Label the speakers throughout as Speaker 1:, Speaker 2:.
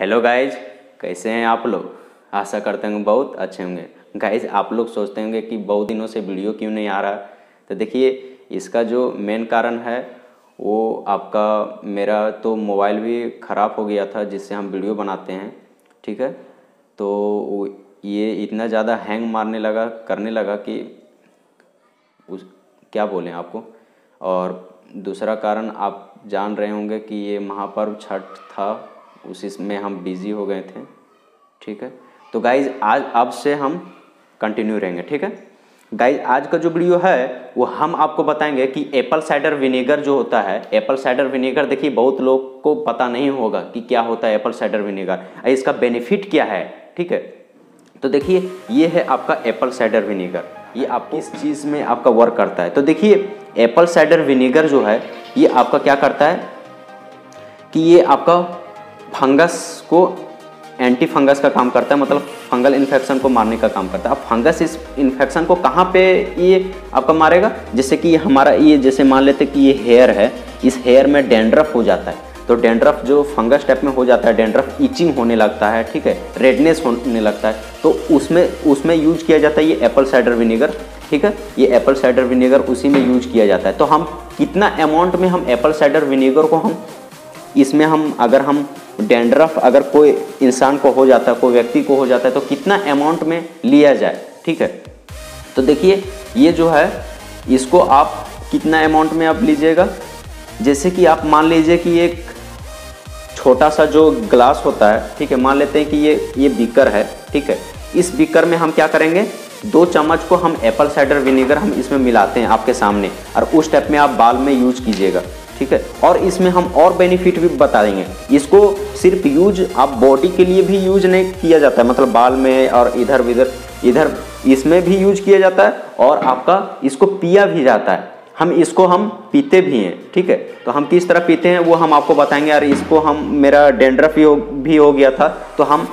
Speaker 1: Hello guys कैसे हैं आप लोग? आशा करते होंगे बहुत अच्छे होंगे। गाइज़ आप लोग सोचते होंगे कि बहुत दिनों से वीडियो क्यों नहीं आ रहा? तो देखिए, इसका जो मेन कारण है, वो आपका, मेरा तो मोबाइल भी ख़राब हो गया था, जिससे हम वीडियो बनाते हैं, ठीक है? तो ये इतना ज़्यादा हैंग मारने लगा, करने लगा कि उस, क्या बोलें आपको? और दूसरा कारण आप जान रहे होंगे कि ये महापर्व छठ था उसी में हम बिज़ी हो गए थे, ठीक है? तो गाइज़ आज अब से हम कंटिन्यू रहेंगे, ठीक है? गाइज़ आज का जो वीडियो है, वो हम आपको बताएँगे कि एप्पल साइडर विनेगर जो होता है एप्पल साइडर विनेगर देखिए, बहुत लोग को पता नहीं होगा कि क्या होता है एप्पल साइडर विनेगर इसका बेनिफिट क्या है, ठीक है? तो देखिए, ये है आपका एप्पल साइडर विनेगर ये आप किस चीज़ में आपका वर्क करता है। तो देखिए एप्पल साइडर विनेगर जो है, ये आपका क्या करता है कि ये आपका फंगस को एंटी फंगस का काम करता है मतलब फंगल इन्फेक्शन को मारने का काम करता है। अब फंगस इस इन्फेक्शन को कहाँ पे ये आपका मारेगा? जैसे कि हमारा, ये जैसे मान लेते कि ये हेयर है, इस हेयर में डेंड्रफ हो जाता है। तो डेंड्रफ जो फंगस टाइप में हो जाता है डेंड्रफ इचिंग होने लगता है, ठीक है? रेडनेस होने लगता है। तो उसमें उसमें यूज़ किया जाता है ये एप्पल साइडर विनेगर ठीक है? ये एप्पल साइडर विनेगर उसी में यूज़ किया जाता है। तो हम कितना अमाउंट में हम एप्पल साइडर विनेगर को हम इसमें हम, अगर हम डेंड्रफ, अगर कोई इंसान को हो जाता है, कोई व्यक्ति को हो जाता है तो कितना अमाउंट में लिया जाए, ठीक है? तो देखिए, ये जो है, इसको आप कितना अमाउंट में आप लीजिएगा? जैसे कि आप मान लीजिए कि एक छोटा सा जो ग्लास होता है, ठीक है, मान लेते हैं कि ये ये बीकर है, ठीक है। इस बीकर में हम क्या करेंगे? दो चम्मच को हम एप्पल साइडर विनेगर हम इसमें मिलाते हैं आपके सामने, और उस टाइप में आप बाल में यूज़ कीजिएगा। ठीक है? और इसमें हम और बेनिफिट भी बता देंगे। इसको सिर्फ़ यूज़ आप बॉडी के लिए भी यूज़ नहीं किया जाता है। मतलब बाल में और इधर उधर इधर, इसमें भी यूज़ किया जाता है और आपका इसको पिया भी जाता है। हम इसको, हम पीते भी हैं, ठीक है? तो हम किस तरह पीते हैं वो हम आपको बताएँगे। और इसको हम, मेरा डेंड्रफ भी हो गया था तो हम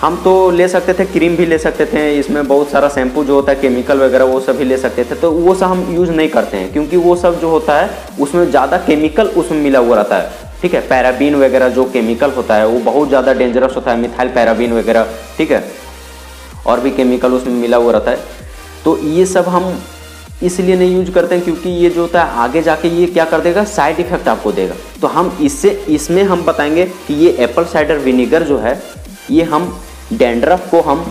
Speaker 1: हम तो ले सकते थे क्रीम भी ले सकते थे, इसमें बहुत सारा शैम्पू जो होता है केमिकल वगैरह, वो सब भी ले सकते थे तो वो सब हम यूज़ नहीं करते हैं, क्योंकि वो सब जो होता है, उसमें ज़्यादा केमिकल उसमें मिला हुआ रहता है, ठीक है? पैराबीन वगैरह जो केमिकल होता है, वो बहुत ज़्यादा डेंजरस होता है मिथाइल पैराबीन वगैरह, ठीक है? और भी केमिकल उसमें मिला हुआ रहता है तो ये सब हम इसलिए नहीं यूज़ करते हैं, क्योंकि ये जो होता है, आगे जाके ये क्या कर देगा? साइड इफ़ेक्ट आपको देगा। तो हम इससे, इसमें हम बताएँगे कि ये एप्पल साइडर विनीगर जो है ये हम डेंड्रफ को हम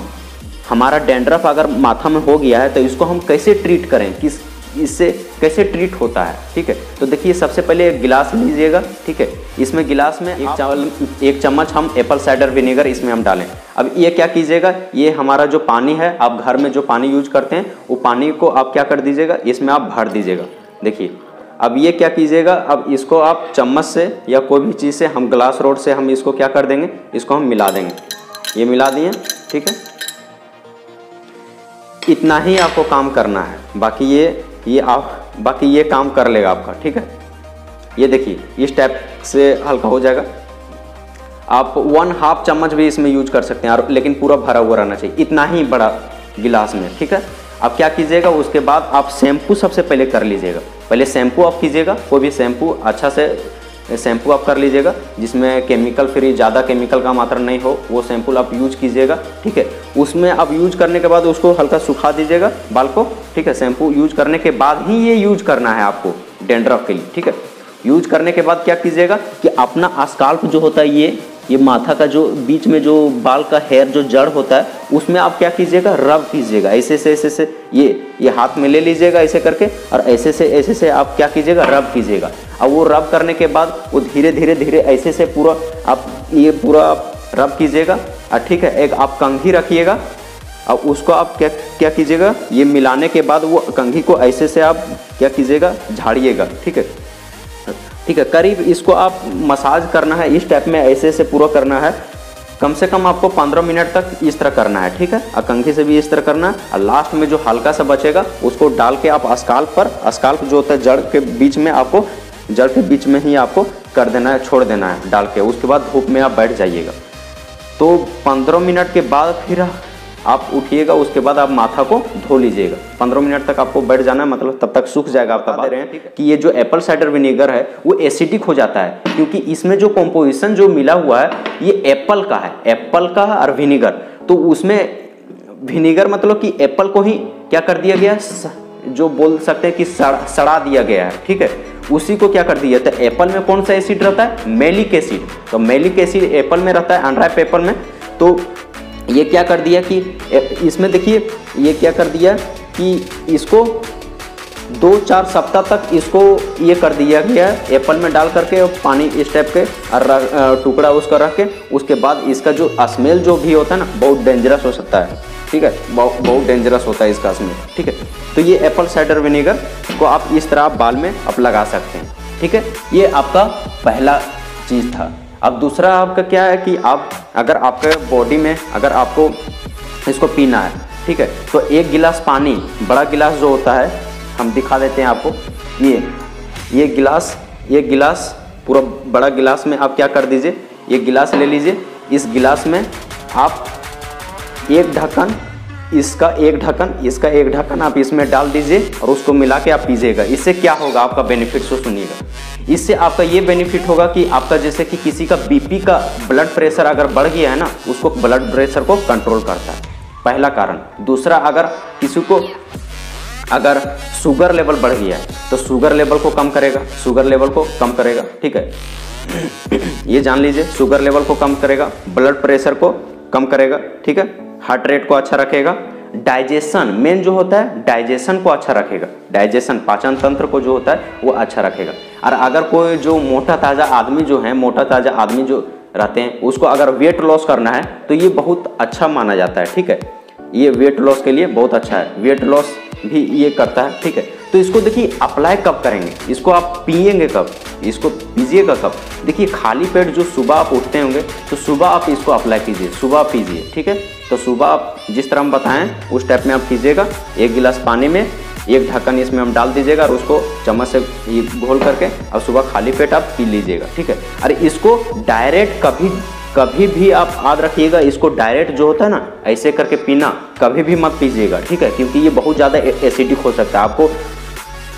Speaker 1: हमारा डेंड्रफ अगर माथा में हो गया है तो इसको हम कैसे ट्रीट करें? किस इससे कैसे ट्रीट होता है? ठीक है? तो देखिए सबसे पहले एक गिलास लीजिएगा ठीक है? इसमें गिलास में एक चावल एक चम्मच हम एप्पल साइडर विनेगर इसमें हम डालें। अब ये क्या कीजिएगा? ये हमारा जो पानी है आप घर में जो पानी यूज़ करते हैं वो पानी को आप क्या कर दीजिएगा? इसमें आप भर दीजिएगा। देखिए अब ये क्या कीजिएगा? अब इसको आप चम्मच से या कोई भी चीज़ से, हम ग्लास रोड से हम इसको क्या कर देंगे? इसको हम मिला देंगे। ये मिला दिए, ठीक है? इतना ही आपको काम करना है। बाकी ये ये आप, बाकी ये काम कर लेगा आपका, ठीक है? ये देखिए, इस टाइप से हल्का हो जाएगा। आप वन हाफ़ चम्मच भी इसमें यूज़ कर सकते हैं, और लेकिन पूरा भरा हुआ रहना चाहिए। इतना ही बड़ा गिलास में, ठीक है? अब क्या कीजिएगा, उसके बाद आप शैम्पू सबसे पहले कर लीजिएगा। पहले शैम्पू आप कीजिएगा, कोई भी शैम्पू अच्छा से, शैम्पू आप कर लीजिएगा, जिसमें केमिकल फ्री, ज़्यादा केमिकल का मात्रा नहीं हो, वो शैम्पू आप यूज़ कीजिएगा, ठीक है? उसमें आप यूज़ करने के बाद उसको हल्का सुखा दीजिएगा, बाल को, ठीक है? शैम्पू यूज़ करने के बाद ही ये यूज़ करना है आपको, डेंड्रफ के लिए, ठीक है? यूज़ करने के बाद क्या कीजिएगा कि अपना अस्काल्प जो होता है ये ये माथा का जो बीच में जो बाल का हेयर जो जड़ होता है, उसमें आप क्या कीजिएगा? रब कीजिएगा। ऐसे से ऐसे से ये ये हाथ में ले लीजिएगा ऐसे करके और ऐसे से ऐसे से आप क्या कीजिएगा? रब कीजिएगा। और वो रब करने के बाद वो धीरे धीरे धीरे ऐसे से पूरा आप, ये पूरा आप रब कीजिएगा। और ठीक है, एक आप कंघी रखिएगा। और उसको आप क्या क्या कीजिएगा? ये मिलाने के बाद वो कंघी को ऐसे से आप क्या कीजिएगा? झाड़िएगा। ठीक है? ठीक है, करीब इसको आप मसाज करना है, इस टाइप में ऐसे ऐसे पूरा करना है। कम से कम आपको 15 मिनट तक इस तरह करना है, ठीक है? और कंघी से भी इस तरह करना है और लास्ट में जो हल्का सा बचेगा, उसको डाल के आप अस्काल्प पर अस्काल्प जो होता है जड़ के बीच में आपको, जड़ के बीच में ही आपको कर देना है, छोड़ देना है, डाल के। उसके बाद धूप में आप बैठ जाइएगा। तो 15 मिनट के बाद फिर आप उठिएगा उसके बाद आप माथा को धो लीजिएगा। पंद्रह मिनट तक आपको बैठ जाना है मतलब तब तक सूख जाएगा आपका दे रहे हैं कि ये जो एप्पल साइडर विनेगर है वो एसिडिक हो जाता है। क्योंकि इसमें जो कॉम्पोजिशन जो मिला हुआ है ये एप्पल का है। एप्पल का और विनेगर तो उसमें विनेगर मतलब कि एप्पल को ही क्या कर दिया गया? जो बोल सकते हैं कि सड़ा सड़ा दिया गया है। ठीक है? उसी को क्या कर दिया? तो एप्पल में कौन सा एसिड रहता है? मेलिक एसिड तो मेलिक एसिड एप्पल में रहता है अनराइप एप्पल में। तो ये क्या कर दिया कि इसमें देखिए, ये क्या कर दिया कि इसको दो चार सप्ताह तक इसको ये कर दिया गया, एप्पल में डाल करके और पानी इस टाइप के, और टुकड़ा उसका रख के, उसके बाद इसका जो स्मेल जो भी होता है ना, बहुत डेंजरस हो सकता है, ठीक है? बहुत बहुत डेंजरस होता है इसका स्मेल, ठीक है? तो ये एप्पल साइडर विनेगर को आप इस तरह बाल में आप लगा सकते हैं, ठीक है? ये आपका पहला चीज़ था। अब दूसरा आपका क्या है कि आप, अगर आपके बॉडी में, अगर आपको इसको पीना है, ठीक है? तो एक गिलास पानी, बड़ा गिलास जो होता है, हम दिखा देते हैं आपको, ये ये गिलास ये गिलास, पूरा बड़ा गिलास में आप क्या कर दीजिए, ये गिलास ले लीजिए, इस गिलास में आप एक ढक्कन, इसका एक ढक्कन, इसका एक ढक्कन आप इसमें डाल दीजिए और उसको मिला के आप पीजिएगा। इससे क्या होगा, आपका बेनिफिट सुनिएगा। इससे आपका ये बेनिफिट होगा कि आपका जैसे कि किसी का बीपी का ब्लड प्रेशर अगर बढ़ गया है ना, उसको ब्लड प्रेशर को कंट्रोल करता है। पहला कारण। दूसरा, अगर किसी को, अगर शुगर लेवल बढ़ गया है तो शुगर लेवल को कम करेगा। शुगर लेवल को कम करेगा, ठीक है? ये जान लीजिए शुगर लेवल को कम करेगा ब्लड प्रेशर को कम करेगा, ठीक है? हार्ट रेट को अच्छा रखेगा। डाइजेशन मेन जो होता है डाइजेशन को अच्छा रखेगा। डाइजेशन पाचन तंत्र को जो होता है, वो अच्छा रखेगा। और अगर कोई जो मोटा ताज़ा आदमी जो है, मोटा ताज़ा आदमी जो रहते हैं, उसको अगर वेट लॉस करना है तो ये बहुत अच्छा माना जाता है, ठीक है? ये वेट लॉस के लिए बहुत अच्छा है। वेट लॉस भी ये करता है, ठीक है? तो इसको देखिए अप्लाई कब करेंगे? इसको आप पियेंगे कब? इसको पीजिएगा कब? देखिए, खाली पेट जो सुबह आप उठते होंगे तो सुबह आप इसको अप्लाई कीजिए, सुबह पीजिए, ठीक है? तो सुबह आप जिस तरह हम बताएँ, उस टाइप में आप कीजिएगा, एक गिलास पानी में एक ढक्कन इसमें हम डाल दीजिएगा और उसको चम्मच से घोल करके और सुबह खाली पेट आप पी लीजिएगा, ठीक है? अरे इसको डायरेक्ट कभी कभी भी आप याद रखिएगा, इसको डायरेक्ट जो होता है ना, ऐसे करके पीना, कभी भी मत पीजिएगा, ठीक है? क्योंकि ये बहुत ज़्यादा एसिडिक हो सकता है। आपको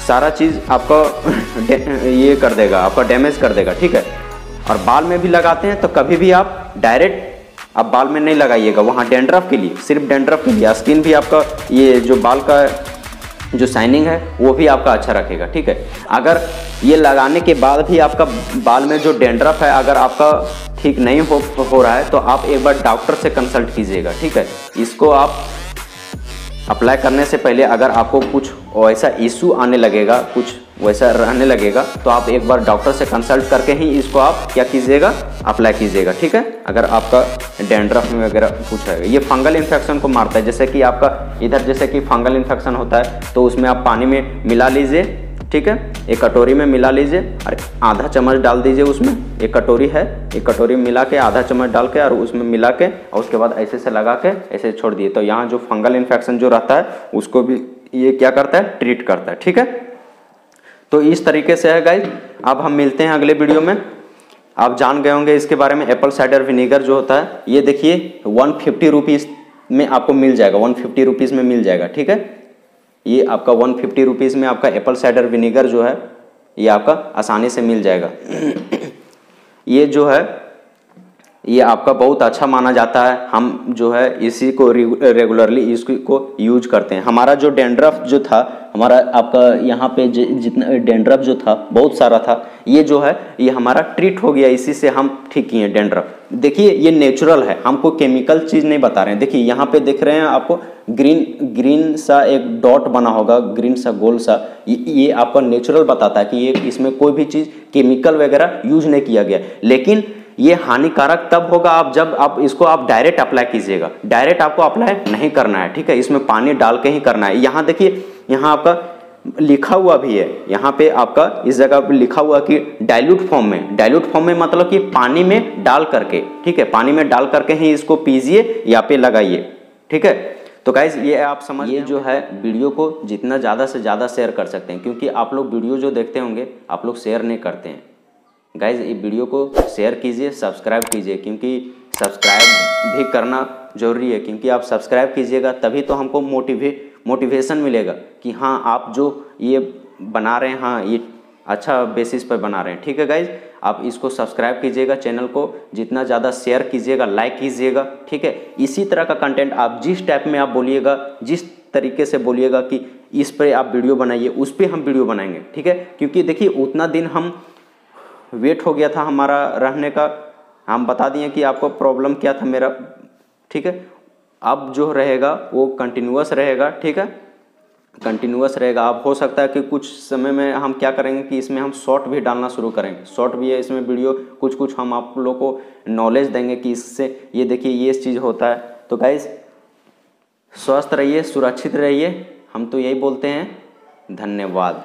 Speaker 1: सारा चीज़ आपका ये कर देगा, आपका डैमेज कर देगा, ठीक है? और बाल में भी लगाते हैं तो कभी भी आप डायरेक्ट आप बाल में नहीं लगाइएगा, वहाँ डेंड्रफ के लिए, सिर्फ़ डेंड्रफ के लिए स्किन भी आपका ये जो बाल का जो शाइनिंग है, वो भी आपका अच्छा रखेगा, ठीक है? अगर ये लगाने के बाद भी आपका बाल में जो डेंड्रफ है, अगर आपका ठीक नहीं हो हो रहा है तो आप एक बार डॉक्टर से कंसल्ट कीजिएगा, ठीक है? इसको आप अप्लाई करने से पहले अगर आपको कुछ ऐसा इशू आने लगेगा, कुछ वैसा रहने लगेगा तो आप एक बार डॉक्टर से कंसल्ट करके ही इसको आप क्या कीजिएगा अप्लाई कीजिएगा, ठीक है? अगर आपका डेंड्रफ में वगैरह कुछ है, ये फंगल इन्फेक्शन को मारता है, जैसे कि आपका इधर जैसे कि फंगल इन्फेक्शन होता है तो उसमें आप पानी में मिला लीजिए, ठीक है? एक कटोरी में मिला लीजिए, और आधा चम्मच डाल दीजिए उसमें, एक कटोरी है, एक कटोरी में मिला के, आधा चम्मच डाल के, और उसमें मिला के, और उसके बाद ऐसे से लगा के, ऐसे छोड़ दिए तो यहाँ जो फंगल इन्फेक्शन जो रहता है, उसको भी ये क्या करता है ट्रीट करता है, ठीक है? तो इस तरीके से है गाइज़ अब हम मिलते हैं अगले वीडियो में। आप जान गए होंगे इसके बारे में एप्पल साइडर विनेगर जो होता है, ये देखिए वन फिफ्टी रुपीज़ में आपको मिल जाएगा वन फिफ्टी रुपीज़ में मिल जाएगा, ठीक है? ये आपका वन फिफ्टी रुपीज़ में आपका एप्पल साइडर विनेगर जो है, ये आपका आसानी से मिल जाएगा। ये जो है ये आपका बहुत अच्छा माना जाता है। हम जो है इसी को रेगुलरली इसको यूज़ करते हैं। हमारा जो डेंड्रफ जो था हमारा आपका यहाँ पे जितना डेंड्रफ जो था बहुत सारा था। ये जो है ये हमारा ट्रीट हो गया। इसी से हम ठीक किए डेंड्रफ देखिए ये नेचुरल है। हमको केमिकल चीज़ नहीं बता रहे हैं। देखिए यहाँ पे देख रहे हैं आपको ग्रीन ग्रीन सा एक डॉट बना होगा। ग्रीन सा गोल सा। ये, ये आपका नेचुरल बताता है कि ये इसमें कोई भी चीज़ केमिकल वगैरह यूज़ नहीं किया गया। लेकिन ये हानिकारक तब होगा आप जब आप इसको आप डायरेक्ट अप्लाई कीजिएगा। डायरेक्ट आपको अप्लाई नहीं करना है ठीक है? इसमें पानी डाल के ही करना है। यहाँ देखिए यहाँ आपका लिखा हुआ भी है। यहाँ पे आपका इस जगह पे लिखा हुआ कि डाइल्यूट फॉर्म में। डाइल्यूट फॉर्म में मतलब कि पानी में डाल करके ठीक है? पानी में डाल करके ही इसको पीजिए या पे लगाइए ठीक है? तो गाइज़ ये आप समझ ये जो है वीडियो को जितना ज़्यादा से ज़्यादा शेयर कर सकते हैं क्योंकि आप लोग वीडियो जो देखते होंगे आप लोग शेयर नहीं करते हैं। गाइज़ ये वीडियो को शेयर कीजिए सब्सक्राइब कीजिए, क्योंकि सब्सक्राइब भी करना ज़रूरी है, क्योंकि आप सब्सक्राइब कीजिएगा, तभी तो हमको मोटिवेट मोटिवेशन मिलेगा कि हाँ आप जो ये बना रहे हैं हाँ ये अच्छा बेसिस पर बना रहे हैं। ठीक है गाइज़ आप इसको सब्सक्राइब कीजिएगा चैनल को, जितना ज़्यादा शेयर कीजिएगा लाइक कीजिएगा, ठीक है? इसी तरह का कंटेंट आप जिस टाइप में आप बोलिएगा, जिस तरीके से बोलिएगा कि इस पर आप वीडियो बनाइए, उस पर हम वीडियो बनाएँगे, ठीक है? क्योंकि देखिए, उतना दिन हम वेट हो गया था हमारा रहने का। हम बता दिए कि आपको प्रॉब्लम क्या था मेरा। ठीक है? अब जो रहेगा, वो कंटिन्यूस रहेगा। ठीक है? कंटिन्यूस रहेगा। अब हो सकता है कि कुछ समय में हम क्या करेंगे कि इसमें हम शॉर्ट भी डालना शुरू करेंगे। शॉर्ट भी है, इसमें वीडियो कुछ कुछ हम आप लोग को नॉलेज देंगे कि इससे ये देखिए, ये चीज़ होता है। तो गाइज़ स्वस्थ रहिए, सुरक्षित रहिए। हम तो यही बोलते हैं, धन्यवाद।